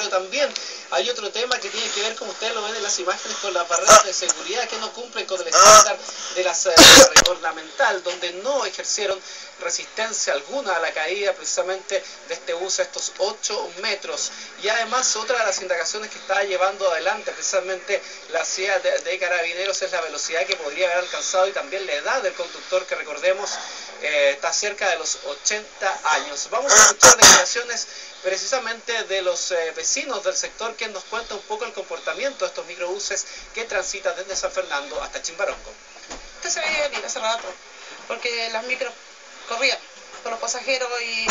Pero también hay otro tema que tiene que ver, como ustedes lo ven en las imágenes, con las barreras de seguridad que no cumplen con el estándar de la eh, ornamental, donde no ejercieron resistencia alguna a la caída precisamente de este bus a estos 8 metros. Y además otra de las indagaciones que está llevando adelante precisamente la CIA de, Carabineros es la velocidad que podría haber alcanzado y también la edad del conductor que recordemos eh, está cerca de los 80 años. Vamos a escuchar declaraciones precisamente de los eh, vecinos del sector que nos cuenta un poco el comportamiento de estos microbuses que transitan desde San Fernando hasta Chimbarongo. Se veía venir hace porque las micros corrían con los pasajeros y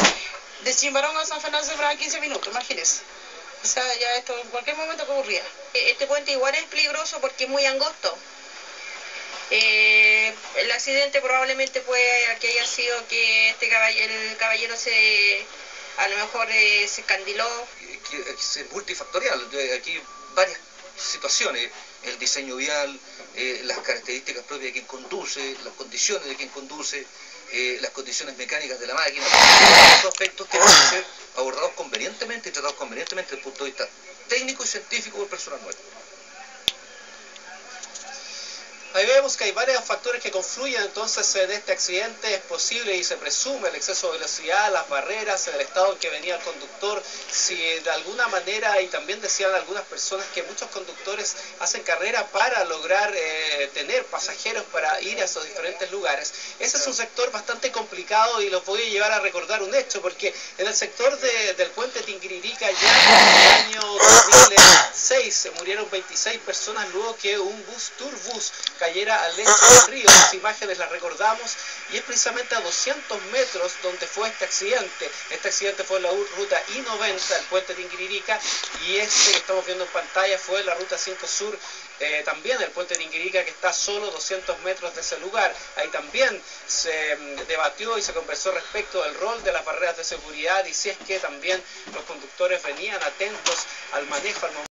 de Chimbarongo a San Fernando se demoraba 15 minutos, imagínense. O sea, ya esto en cualquier momento ocurría. E-, este puente igual es peligroso porque es muy angosto. Eh, el accidente probablemente puede que haya sido que este caballero, el caballero se a lo mejor eh, se escandiló. Es multifactorial, aquí varias situaciones, el diseño vial, eh, las características propias de quien conduce, las condiciones de quien conduce, eh, las condiciones mecánicas de la máquina, estos aspectos tienen que ser abordados convenientemente y tratados convenientemente desde el punto de vista técnico y científico del personal nuestro. Ahí vemos que hay varios factores que confluyen entonces en este accidente. Es posible y se presume el exceso de velocidad, las barreras, el estado en que venía el conductor. Si de alguna manera, y también decían algunas personas que muchos conductores hacen carrera para lograr eh, tener pasajeros para ir a esos diferentes lugares. Ese es un sector bastante complicado y los voy a llevar a recordar un hecho, porque en el sector del puente Tingriririca ya en el año 2006 se murieron 26 personas luego que un bus Turbus cayera al lecho del río. Las imágenes las recordamos y es precisamente a 200 metros donde fue este accidente. Este accidente fue en la ruta I-90, el puente de Inguiririca, y este que estamos viendo en pantalla fue la ruta 5 Sur, eh, también el puente de Inguiririca que está solo 200 metros de ese lugar. Ahí también se mm, debatió y se conversó respecto del rol de las barreras de seguridad y si es que también los conductores venían atentos al manejo al momento